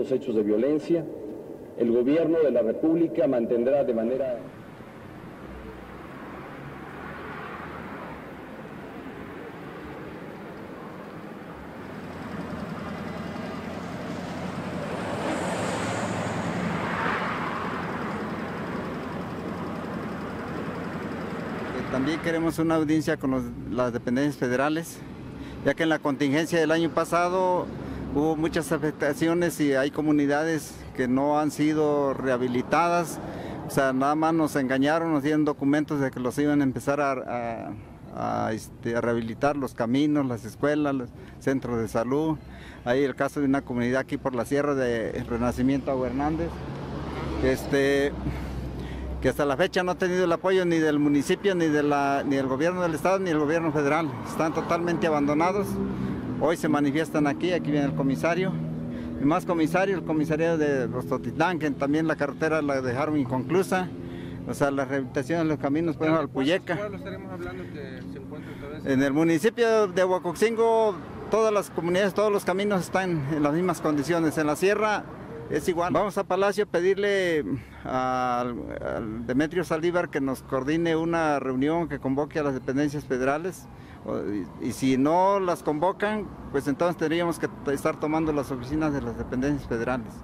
los hechos de violencia. El gobierno de la República mantendrá de manera... También queremos una audiencia con las dependencias federales, ya que en la contingencia del año pasado hubo muchas afectaciones y hay comunidades que no han sido rehabilitadas. O sea, nada más nos engañaron, nos dieron documentos de que los iban a empezar a, este, rehabilitar los caminos, las escuelas, los centros de salud. Hay el caso de una comunidad aquí por la sierra de Renacimiento Agua Hernández. Este, que hasta la fecha no ha tenido el apoyo ni del municipio, ni, de la, ni del gobierno del estado, ni del gobierno federal. Están totalmente abandonados. Hoy se manifiestan aquí, aquí viene el comisario. Y más comisario, el comisario de Rostotitlán, que también la carretera la dejaron inconclusa. O sea, la rehabilitación de los caminos, por ejemplo, al Puyeca. estaremos hablando que se encuentra En el municipio de Huacoxingo, todas las comunidades, todos los caminos están en las mismas condiciones. En la sierra es igual. Vamos a Palacio a pedirle al, Demetrio Saldívar que nos coordine una reunión que convoque a las dependencias federales y, si no las convocan, pues entonces tendríamos que estar tomando las oficinas de las dependencias federales.